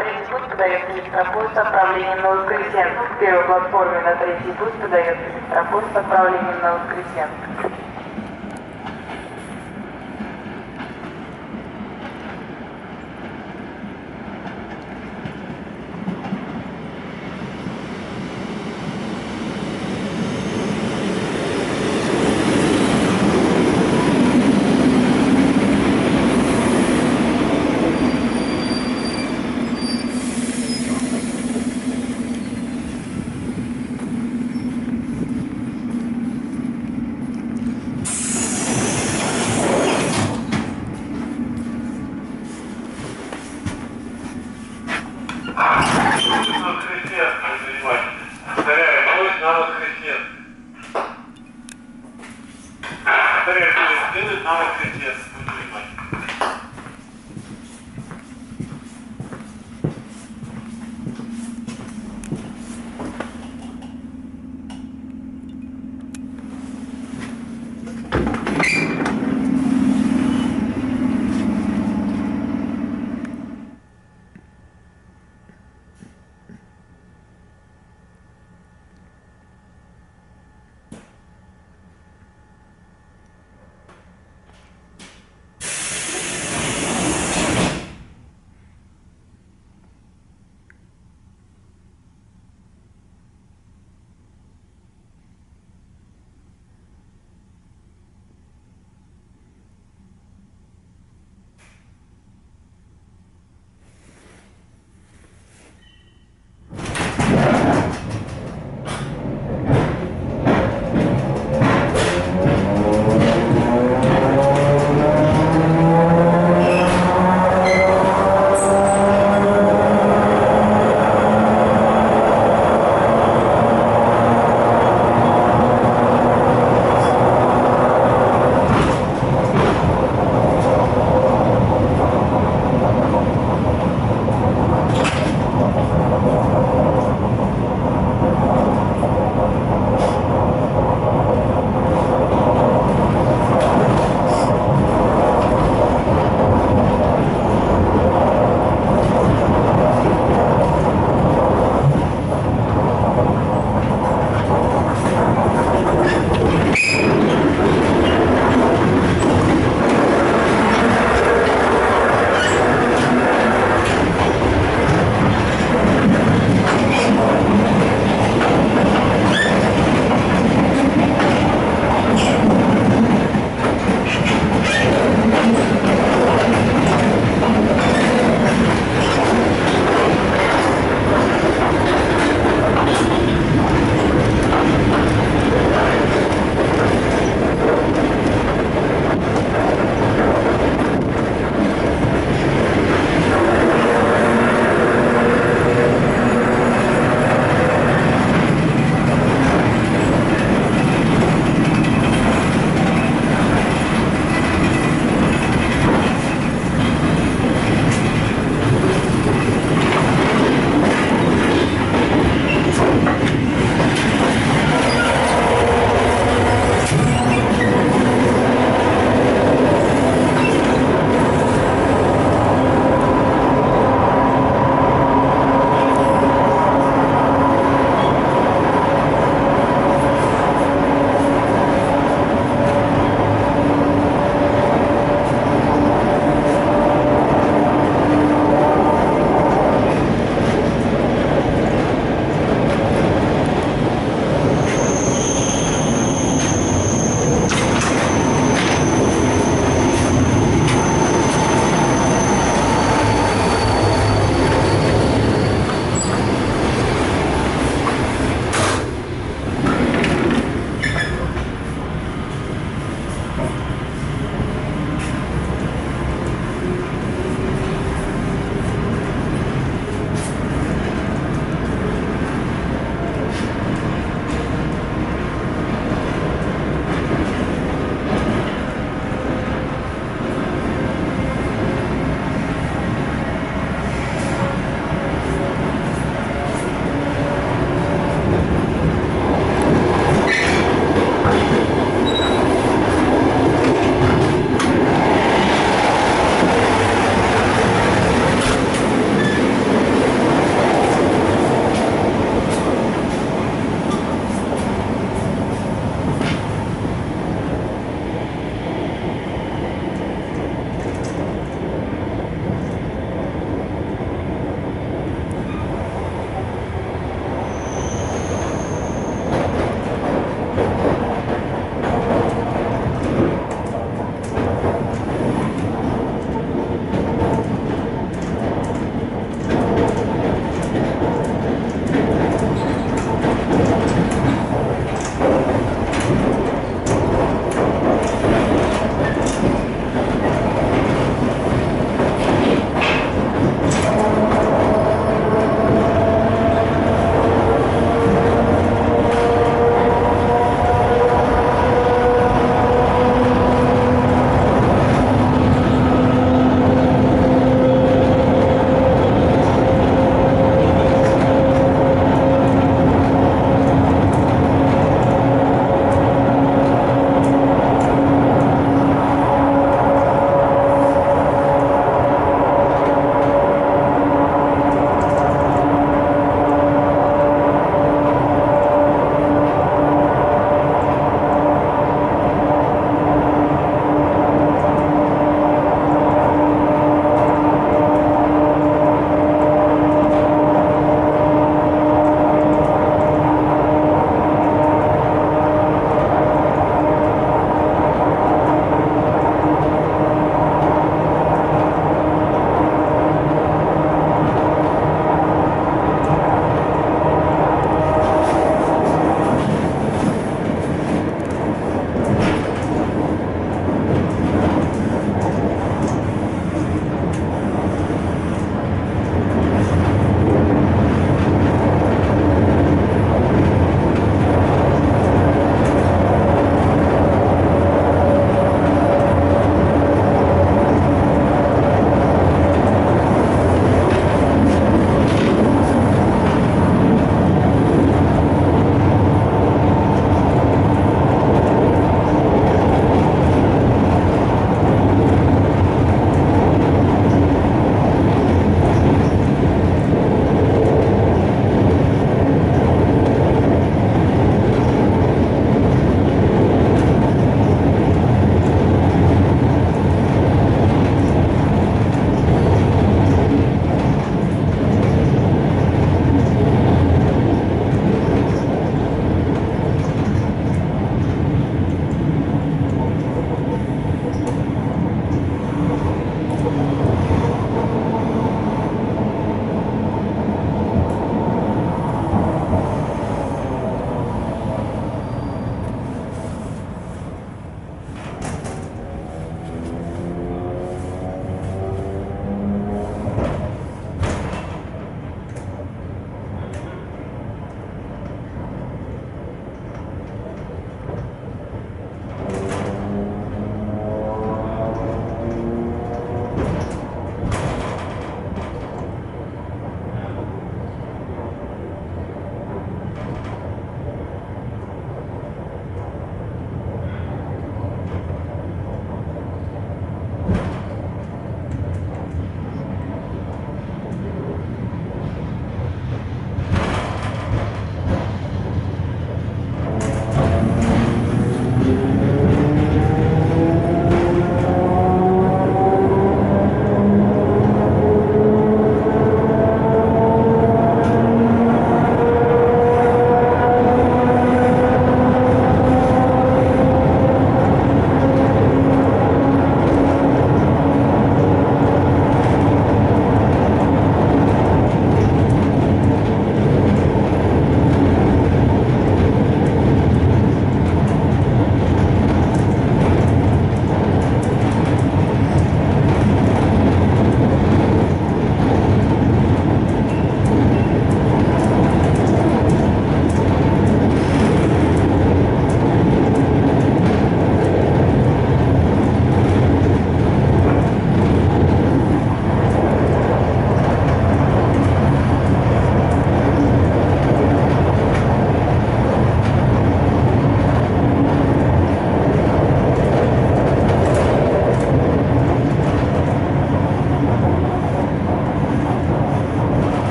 третий путь подается электропоезд с отправлением на Воскресенск. К первой платформе на третий путь подается электропоезд с отправлением на Воскресенск.